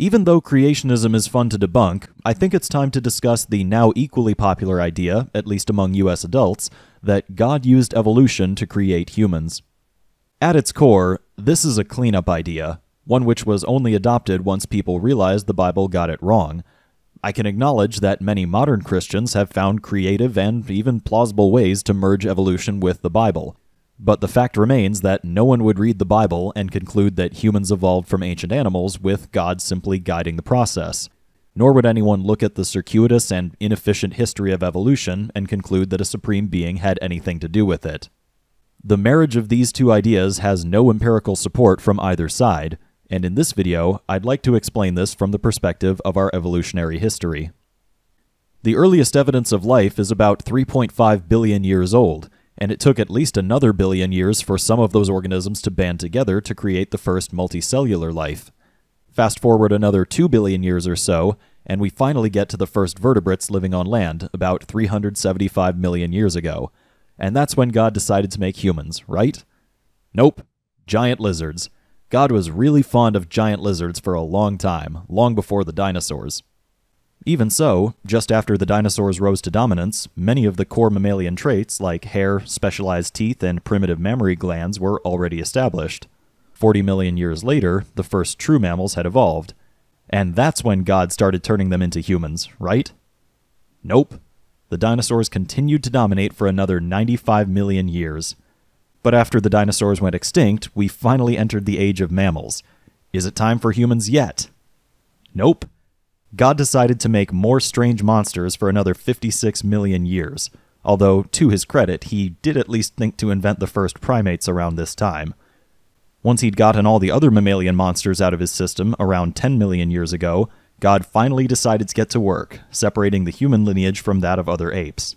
Even though creationism is fun to debunk, I think it's time to discuss the now equally popular idea, at least among US adults, that God used evolution to create humans. At its core, this is a cleanup idea, one which was only adopted once people realized the Bible got it wrong. I can acknowledge that many modern Christians have found creative and even plausible ways to merge evolution with the Bible. But the fact remains that no one would read the Bible and conclude that humans evolved from ancient animals with God simply guiding the process. Nor would anyone look at the circuitous and inefficient history of evolution and conclude that a supreme being had anything to do with it. The marriage of these two ideas has no empirical support from either side, and in this video, I'd like to explain this from the perspective of our evolutionary history. The earliest evidence of life is about 3.5 billion years old, and it took at least another billion years for some of those organisms to band together to create the first multicellular life. Fast forward another 2 billion years or so, and we finally get to the first vertebrates living on land about 375 million years ago. And that's when God decided to make humans, right? Nope. Giant lizards. God was really fond of giant lizards for a long time, long before the dinosaurs. Even so, just after the dinosaurs rose to dominance, many of the core mammalian traits, like hair, specialized teeth, and primitive mammary glands, were already established. 40 million years later, the first true mammals had evolved. And that's when God started turning them into humans, right? Nope. The dinosaurs continued to dominate for another 95 million years. But after the dinosaurs went extinct, we finally entered the age of mammals. Is it time for humans yet? Nope. God decided to make more strange monsters for another 56 million years, although, to his credit, he did at least think to invent the first primates around this time. Once he'd gotten all the other mammalian monsters out of his system around 10 million years ago, God finally decided to get to work, separating the human lineage from that of other apes.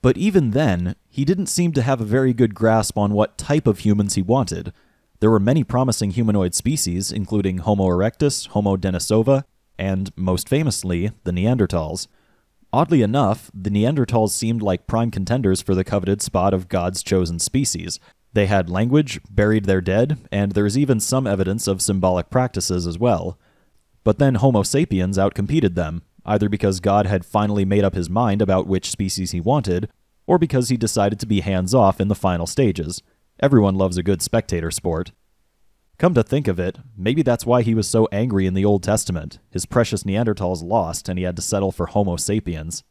But even then, he didn't seem to have a very good grasp on what type of humans he wanted. There were many promising humanoid species, including Homo erectus, Homo denisova, and, most famously, the Neanderthals. Oddly enough, the Neanderthals seemed like prime contenders for the coveted spot of God's chosen species. They had language, buried their dead, and there is even some evidence of symbolic practices as well. But then Homo sapiens outcompeted them, either because God had finally made up his mind about which species he wanted, or because he decided to be hands off in the final stages. Everyone loves a good spectator sport. Come to think of it, maybe that's why he was so angry in the Old Testament. His precious Neanderthals lost, and he had to settle for Homo sapiens.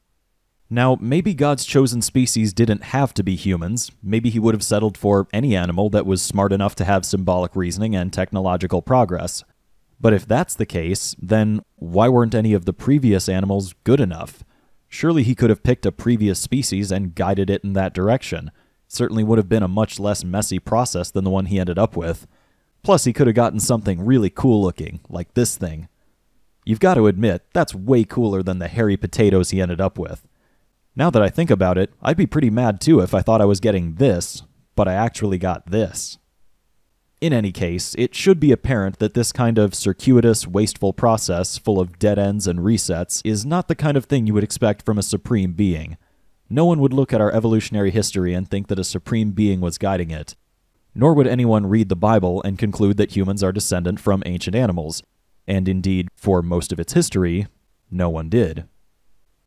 Now, maybe God's chosen species didn't have to be humans. Maybe he would have settled for any animal that was smart enough to have symbolic reasoning and technological progress. But if that's the case, then why weren't any of the previous animals good enough? Surely he could have picked a previous species and guided it in that direction. Certainly would have been a much less messy process than the one he ended up with. Plus, he could have gotten something really cool looking, like this thing. You've got to admit, that's way cooler than the hairy potatoes he ended up with. Now that I think about it, I'd be pretty mad too if I thought I was getting this, but I actually got this. In any case, it should be apparent that this kind of circuitous, wasteful process, full of dead ends and resets, is not the kind of thing you would expect from a supreme being. No one would look at our evolutionary history and think that a supreme being was guiding it. Nor would anyone read the Bible and conclude that humans are descendant from ancient animals. And indeed, for most of its history, no one did.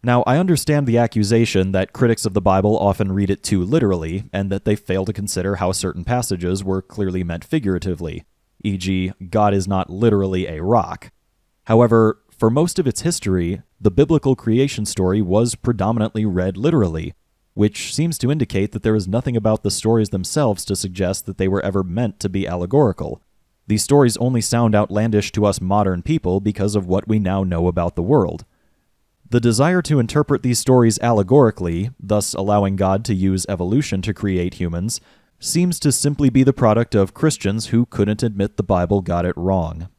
Now, I understand the accusation that critics of the Bible often read it too literally, and that they fail to consider how certain passages were clearly meant figuratively, e.g., God is not literally a rock. However, for most of its history, the biblical creation story was predominantly read literally, which seems to indicate that there is nothing about the stories themselves to suggest that they were ever meant to be allegorical. These stories only sound outlandish to us modern people because of what we now know about the world. The desire to interpret these stories allegorically, thus allowing God to use evolution to create humans, seems to simply be the product of Christians who couldn't admit the Bible got it wrong.